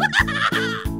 ハハハハ!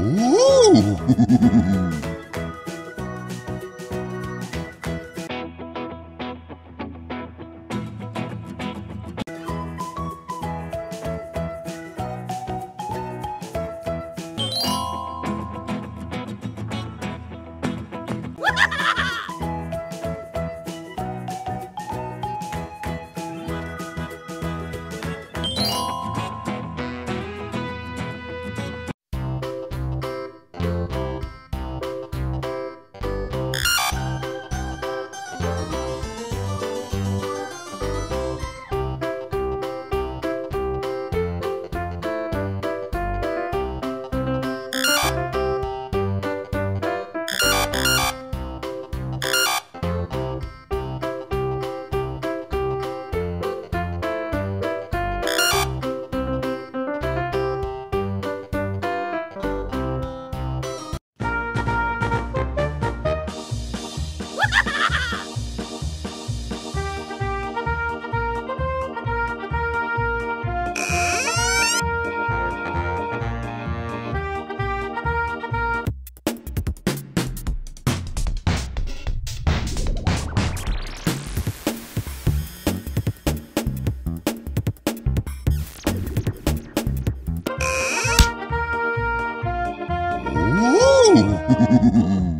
Ooh. Mm-hmm.